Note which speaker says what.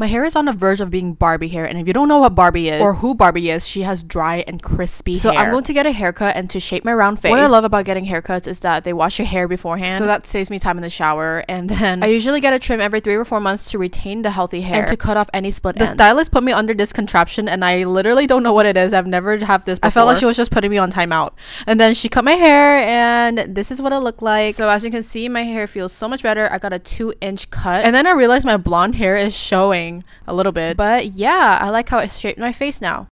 Speaker 1: My hair is on the verge of being Barbie hair and if you don't know what Barbie is or who Barbie is, she has dry and crispy
Speaker 2: So
Speaker 1: hair.
Speaker 2: I'm going to get a haircut and to shape my round face.
Speaker 1: What I love about getting haircuts is that they wash your hair beforehand.
Speaker 2: so that saves me time in the shower and then I usually get a trim every three or four months to retain the healthy hair
Speaker 1: and to cut off any split
Speaker 2: the
Speaker 1: ends.
Speaker 2: stylist put me under this contraption and I literally don't know what it is. I've never had this before.
Speaker 1: I felt like
Speaker 2: she was just putting me on timeout. And then she cut my hair and this is what it looked like. So as you can see, my hair feels so much better. I got a two inch cut. And then I realized my blonde hair is showing a little bit. But yeah, I like how it shaped my face now.